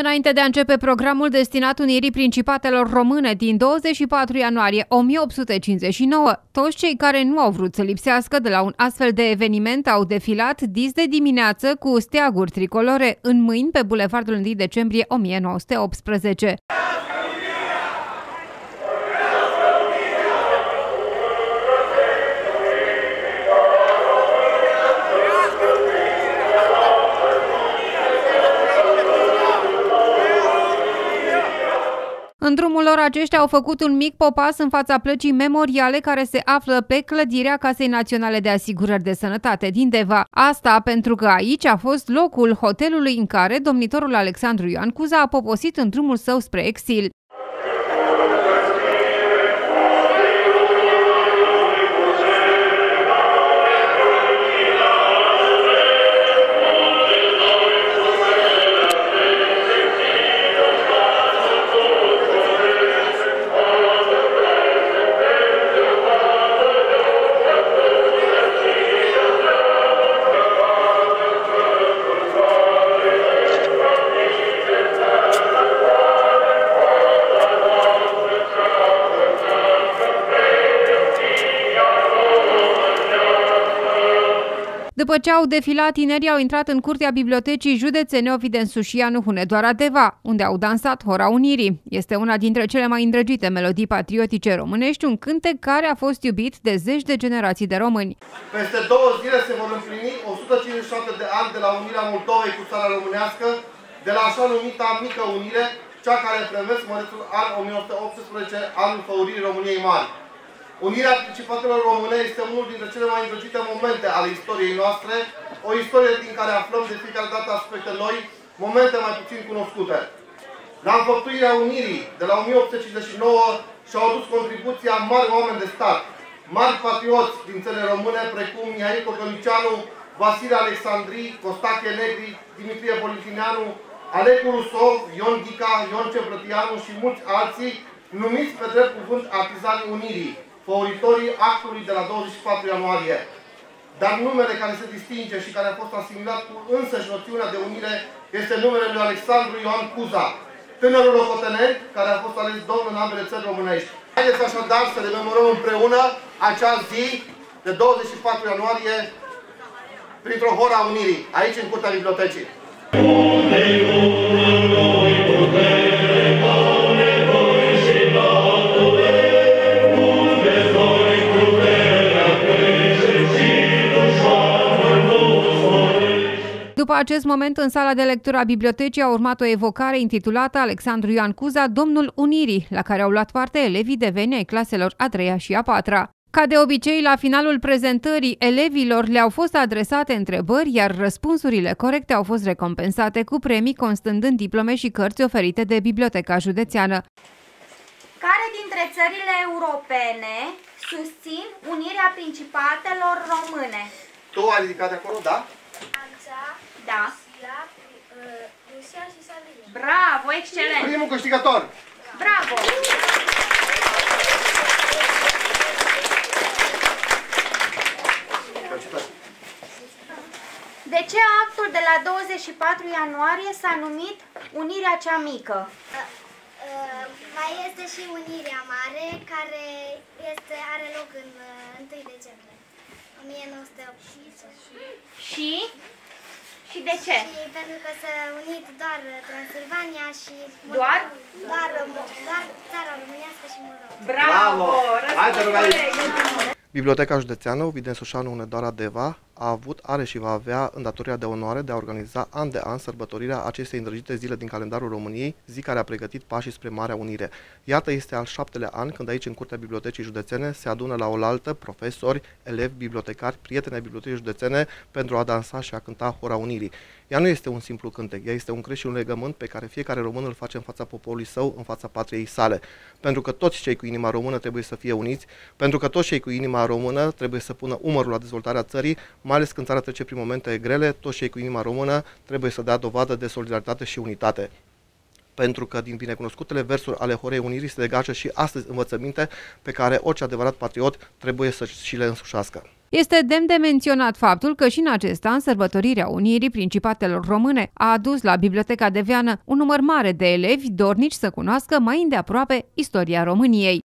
Înainte de a începe programul destinat unirii principatelor române din 24 ianuarie 1859, toți cei care nu au vrut să lipsească de la un astfel de eveniment au defilat dis de dimineață cu steaguri tricolore în mâini pe bulevardul 1 decembrie 1918. În drumul lor aceștia au făcut un mic popas în fața plăcii memoriale care se află pe clădirea Casei Naționale de Asigurări de Sănătate din Deva. Asta pentru că aici a fost locul hotelului în care domnitorul Alexandru Ioan Cuza a poposit în drumul său spre exil. După ce au defilat, tinerii au intrat în curtea bibliotecii județene Ovident Sușianu Hunedoara Deva, unde au dansat Hora Unirii. Este una dintre cele mai îndrăgite melodii patriotice românești, un cântec care a fost iubit de zeci de generații de români. Peste două zile se vor împlini 157 de ani de la unirea Moldovei cu țara românească, de la așa numita Mică Unire, cea care prevesc mărețul an 1918, anul făuririi României Mari. Unirea Principatelor Române este unul dintre cele mai îndrăgite momente ale istoriei noastre, o istorie din care aflăm de fiecare dată aspecte noi, momente mai puțin cunoscute. La înfăptuirea Unirii, de la 1859, și-au adus contribuția mari oameni de stat, mari patrioți din țările române, precum Mihai Cogălnicianu, Vasile Alexandrii, Costache Negri, Dimitrie Politineanu, Alecu Rusov, Ion Ghica, Ion Ceprătianu și mulți alții, numiți pe drept cuvânt artizanii Unirii făuritorii actului de la 24 ianuarie. Dar numele care se distinge și care a fost asimilat cu însăși noțiunea de unire este numele lui Alexandru Ioan Cuza, tânărul locotenent care a fost ales domn în ambele țări românești. Haideți așadar să rememorăm împreună acea zi de 24 ianuarie printr-o hora unirii, aici în curtea bibliotecii. Acest moment, în sala de lectură a bibliotecii a urmat o evocare intitulată Alexandru Ioan Cuza, Domnul Unirii, la care au luat parte elevii de veni ai claselor a treia și a patra. Ca de obicei, la finalul prezentării, elevilor le-au fost adresate întrebări, iar răspunsurile corecte au fost recompensate cu premii constând în diplome și cărți oferite de Biblioteca Județeană. Care dintre țările europene susțin unirea principatelor române? Tu ai ridicat de acolo, da? Da. Rusia și Sardinia. Bravo, excelent! Primul câștigător! Bravo! De ce actul de la 24 ianuarie s-a numit Unirea cea mică? Mai este și Unirea Mare, care este, are loc în uh, 1 decembrie 1918. Și? Și de ce? Și pentru că s-a unit doar Transilvania și Doar? doar, doar țara românească și Moldova. Bravo! Hai, te rog aici. Răspuns Biblioteca Județeană Ovident Sușanu Unedoara Deva a avut, are și va avea îndatorirea de onoare de a organiza an de an sărbătorirea acestei îndrăgite zile din calendarul României, zi care a pregătit pașii spre Marea Unire. Iată este al șaptelea an când aici în Curtea Bibliotecii Județene se adună la oaltă profesori, elevi, bibliotecari, prieteni ai Bibliotecii Județene pentru a dansa și a cânta Hora Unirii. Ea nu este un simplu cântec, ea este un creș și un legământ pe care fiecare român îl face în fața poporului său, în fața patriei sale. Pentru că toți cei cu inima română trebuie să fie uniți, pentru că toți cei cu inima română trebuie să pună umărul la dezvoltarea țării, mai ales când țara trece prin momente grele, toți cei cu inima română trebuie să dea dovadă de solidaritate și unitate pentru că din binecunoscutele versuri ale Horei Unirii se degajă și astăzi învățăminte pe care orice adevărat patriot trebuie să și le însușească. Este demn de menționat faptul că și în acest an sărbătorirea Unirii Principatelor Române a adus la Biblioteca de Veană un număr mare de elevi dornici să cunoască mai îndeaproape istoria României.